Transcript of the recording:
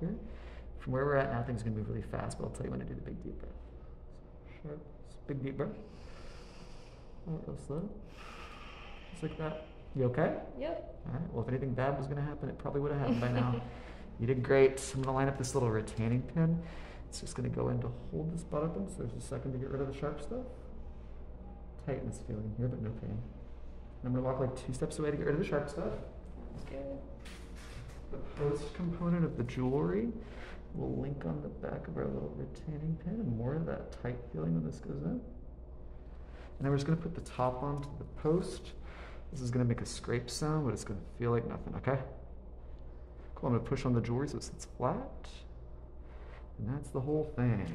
here. From where we're at now, things are gonna move really fast, but I'll tell you when I do the big deep breath. Sharp, big deep breath. Alright, real slow. Just like that. You okay? Yep. Alright, well if anything bad was gonna happen, it probably would have happened by now. You did great. I'm gonna line up this little retaining pin. It's just gonna go in to hold this butt open, so there's a second to get rid of the sharp stuff. Tightness feeling here, but no pain. And I'm gonna walk like two steps away to get rid of the sharp stuff. Sounds good. The post component of the jewelry We'll link on the back of our little retaining pin and more of that tight feeling when this goes in. And then we're just gonna put the top onto the post. This is gonna make a scrape sound, but it's gonna feel like nothing, okay? Cool, I'm gonna push on the jewelry so it sits flat. And that's the whole thing.